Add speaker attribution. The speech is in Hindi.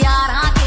Speaker 1: यारा हाँ,